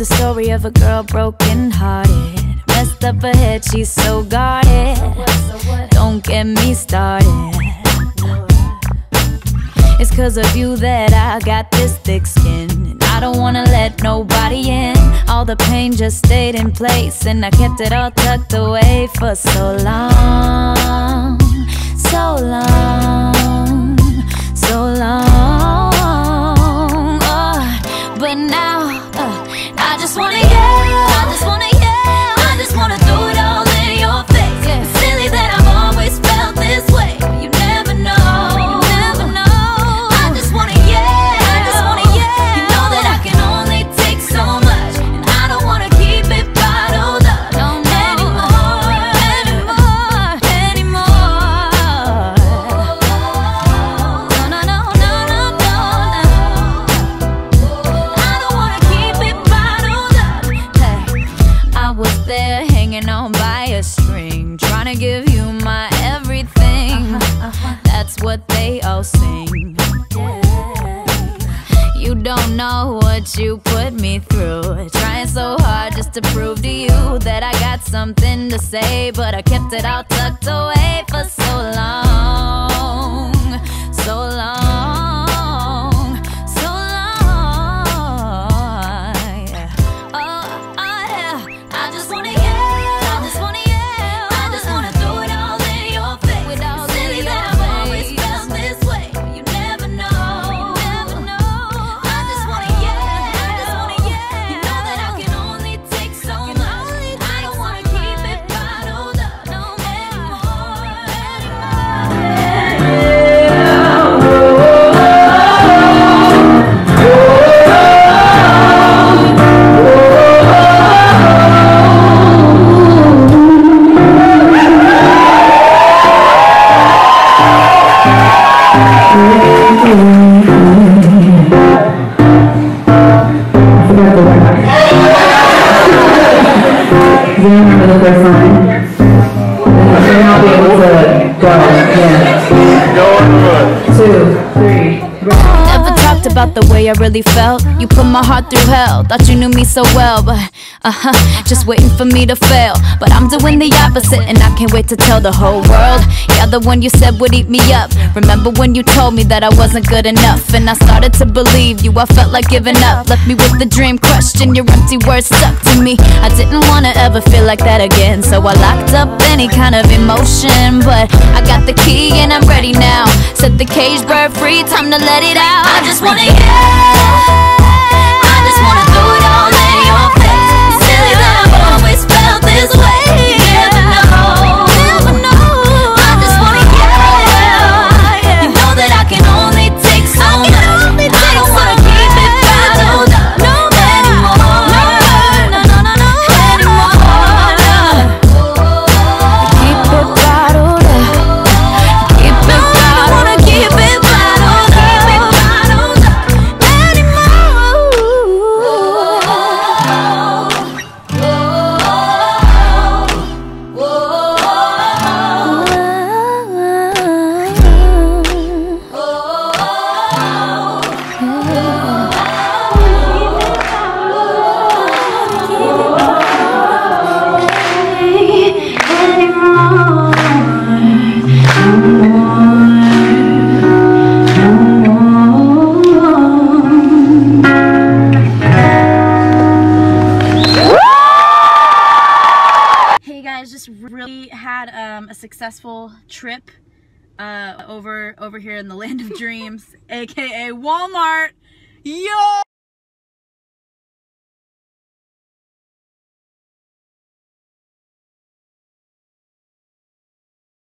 A story of a girl broken hearted. Messed up her head, she's so guarded. Don't get me started. It's cause of you that I got this thick skin. And I don't wanna let nobody in. All the pain just stayed in place. And I kept it all tucked away for so long. By a string, trying to give you my everything. Uh-huh, uh-huh. That's what they all sing. You don't know what you put me through. Trying so hard just to prove to you that I got something to say, but I kept it all tucked away Never talked about the way I really felt. You put my heart through hell. Thought you knew me so well, but uh huh, just waiting for me to fail. But I'm doing the opposite, and I can't wait to tell the whole world. Yeah, the one you said would eat me up. Remember when you told me that I wasn't good enough, and I started to believe you. I felt like giving up. Left me with the dream crushed, and your empty words stuck to me. I didn't wanna ever feel like that again, so I locked up any kind of emotion. But I got the key, and I'm ready now. Set the cage bird free, time to let it out. I just wanna yell. Had um, a successful trip uh, over over here in the land of dreams, aka Walmart. Yo!